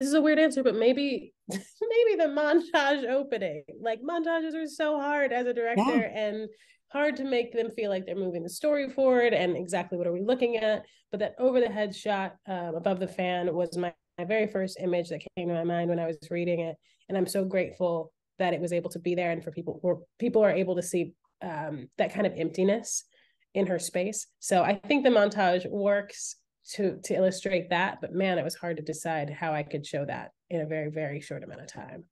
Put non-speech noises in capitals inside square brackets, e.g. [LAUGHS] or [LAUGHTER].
is a weird answer, but maybe [LAUGHS] maybe the montage opening. Like montages are so hard as a director yeah. and hard to make them feel like they're moving the story forward and exactly what are we looking at. But that over the head shot um, above the fan was my, my very first image that came to my mind when I was reading it, and I'm so grateful that it was able to be there and for people where people are able to see um, that kind of emptiness in her space. So I think the montage works to to illustrate that, but man, it was hard to decide how I could show that in a very very short amount of time.